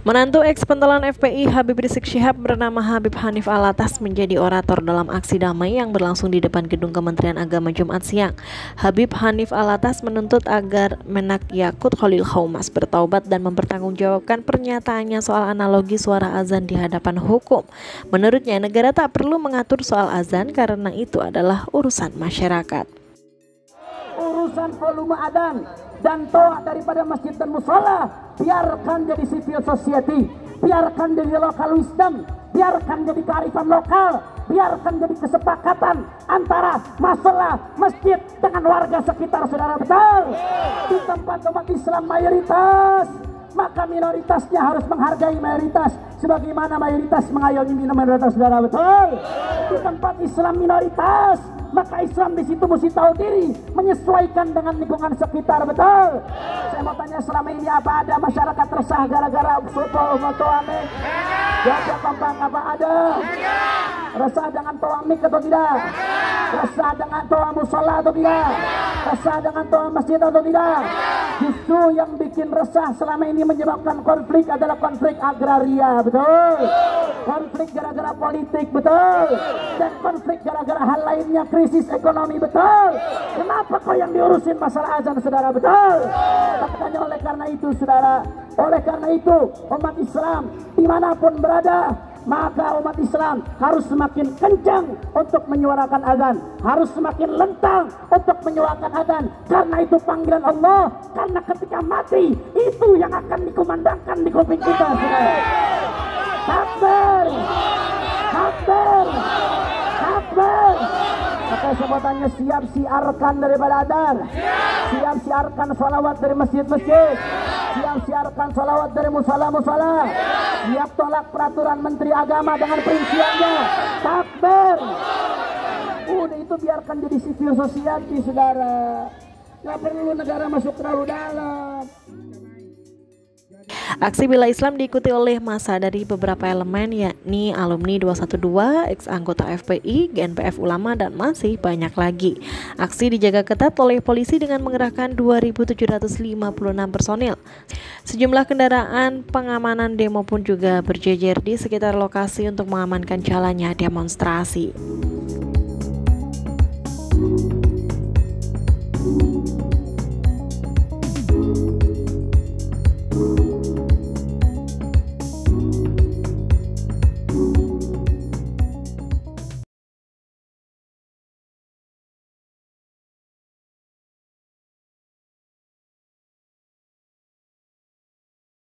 Menantu ex pentolan FPI Habib Rizik Syihab bernama Habib Hanif Alatas menjadi orator dalam aksi damai yang berlangsung di depan gedung Kementerian Agama Jumat siang. Habib Hanif Alatas menuntut agar Menak Yakut Khalil Khaumas bertaubat dan mempertanggungjawabkan pernyataannya soal analogi suara azan di hadapan hukum. Menurutnya negara tak perlu mengatur soal azan karena itu adalah urusan masyarakat. Urusan volume adan dan toa daripada masjid dan musola biarkan jadi civil society biarkan jadi lokal wisdom biarkan jadi kearifan lokal biarkan jadi kesepakatan antara masalah masjid dengan warga sekitar saudara betul? Di tempat umat Islam mayoritas maka minoritasnya harus menghargai mayoritas. Sebagaimana mayoritas mengayomi minoritas saudara betul di tempat Islam minoritas maka Islam di situ mesti tahu diri menyesuaikan dengan lingkungan sekitar betul? Saya mau tanya selama ini apa ada masyarakat resah gara-gara foto aneh jawab gampang apa ada? Resah dengan toa mik atau tidak? Resah dengan toa musola atau tidak? Resah dengan toa masjid atau tidak? Justru yang bikin resah selama ini menyebabkan konflik adalah konflik agraria betul konflik gara-gara politik betul. Dan konflik gara-gara hal lainnya krisis ekonomi betul. Kenapa kau yang diurusin masalah azan saudara betul? Katanya oleh karena itu saudara. Oleh karena itu umat Islam di mana pun berada maka umat Islam harus semakin kencang untuk menyuarakan azan. Harus semakin lentang untuk menyuarakan azan. Karena itu panggilan Allah. Karena ketika mati itu yang akan dikumandangkan di kuping kita saudara maka sebutannya siap siarkan daripada adar siap siarkan salawat dari masjid-masjid. Siap siarkan salawat dari musala-musala siap tolak peraturan menteri agama dengan perinciannya. Takbir. Udah itu biarkan jadi civil society saudara. Nggak perlu negara masuk terlalu dalam Aksi Bila Islam diikuti oleh masa dari beberapa elemen yakni alumni 212, ex anggota FPI, GNPF Ulama dan masih banyak lagi. Aksi dijaga ketat oleh polisi dengan mengerahkan 2.756 personil. Sejumlah kendaraan pengamanan demo pun juga berjejer di sekitar lokasi untuk mengamankan jalannya demonstrasi.